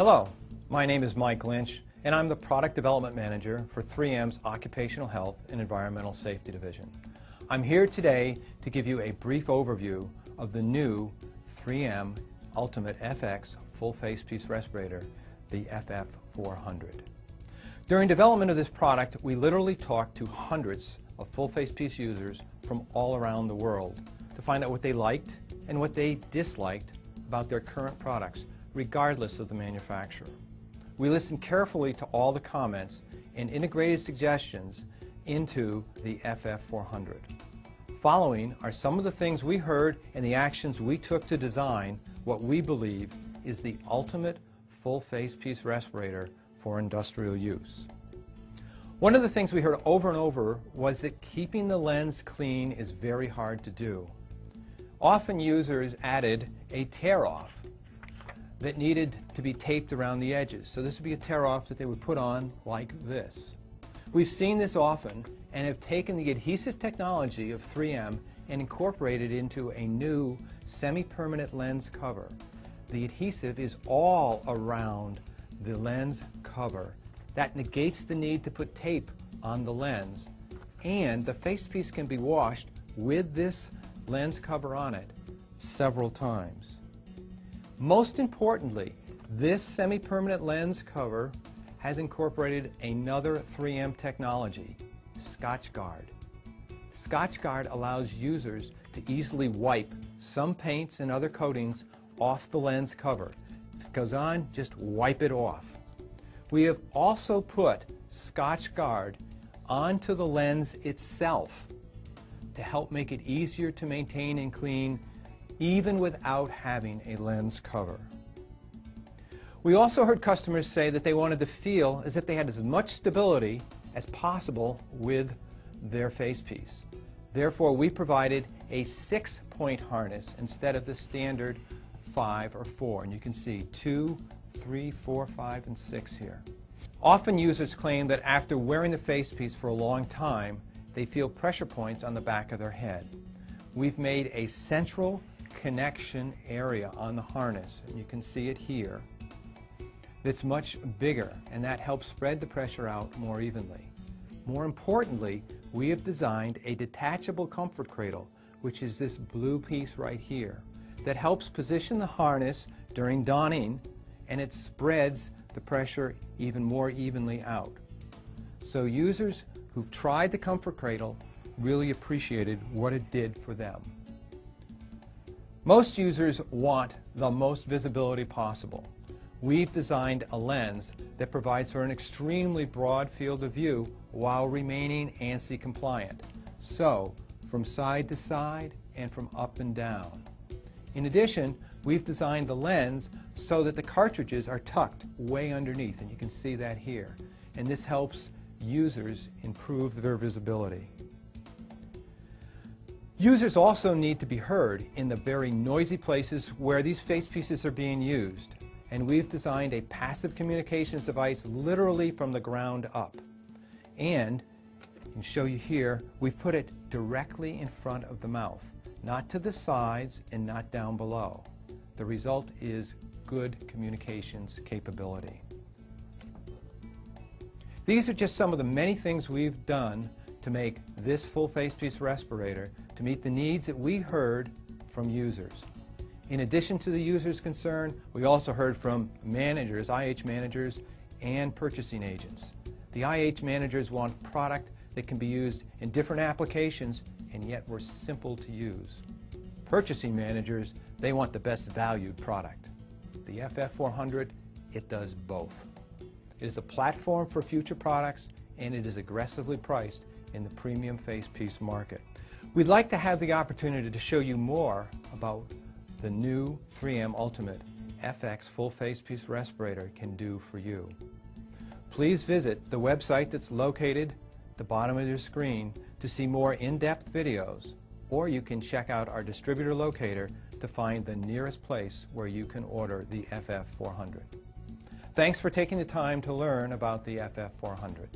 Hello, my name is Mike Lynch, and I'm the Product Development Manager for 3M's Occupational Health and Environmental Safety Division. I'm here today to give you a brief overview of the new 3M Ultimate FX Full Face Piece Respirator, the FF400. During development of this product, we literally talked to hundreds of full face piece users from all around the world to find out what they liked and what they disliked about their current products, regardless of the manufacturer. We listened carefully to all the comments and integrated suggestions into the FF400. Following are some of the things we heard and the actions we took to design what we believe is the ultimate full face piece respirator for industrial use. One of the things we heard over and over was that keeping the lens clean is very hard to do. Often users added a tear-off that needed to be taped around the edges. So this would be a tear-off that they would put on like this. We've seen this often and have taken the adhesive technology of 3M and incorporated into a new semi-permanent lens cover. The adhesive is all around the lens cover. That negates the need to put tape on the lens. And the facepiece can be washed with this lens cover on it several times. Most importantly, this semi-permanent lens cover has incorporated another 3M technology, Scotchgard. Scotchgard allows users to easily wipe some paints and other coatings off the lens cover. If it goes on, just wipe it off. We have also put Scotchgard onto the lens itself to help make it easier to maintain and clean even without having a lens cover. We also heard customers say that they wanted to feel as if they had as much stability as possible with their facepiece. Therefore, we provided a six-point harness instead of the standard five or four. And you can see two, three, four, five, and six here. Often users claim that after wearing the facepiece for a long time, they feel pressure points on the back of their head. We've made a central connection area on the harness, and you can see it here, that's much bigger, and that helps spread the pressure out more evenly. More importantly, we have designed a detachable comfort cradle, which is this blue piece right here, that helps position the harness during donning, and it spreads the pressure even more evenly out. So users who've tried the comfort cradle really appreciated what it did for them. Most users want the most visibility possible. We've designed a lens that provides for an extremely broad field of view while remaining ANSI compliant. So, from side to side and from up and down. In addition, we've designed the lens so that the cartridges are tucked way underneath, and you can see that here. And this helps users improve their visibility. Users also need to be heard in the very noisy places where these face pieces are being used. And we've designed a passive communications device literally from the ground up. And can show you here, we've put it directly in front of the mouth, not to the sides and not down below. The result is good communications capability. These are just some of the many things we've done to make this full face piece respirator to meet the needs that we heard from users. In addition to the user's concern, we also heard from managers, IH managers, and purchasing agents. The IH managers want product that can be used in different applications and yet were simple to use. Purchasing managers, they want the best valued product. The FF400, it does both. It is a platform for future products and it is aggressively priced in the premium face piece market. We'd like to have the opportunity to show you more about the new 3M Ultimate FX full face piece respirator can do for you. Please visit the website that's located at the bottom of your screen to see more in-depth videos or you can check out our distributor locator to find the nearest place where you can order the FF400. Thanks for taking the time to learn about the FF400.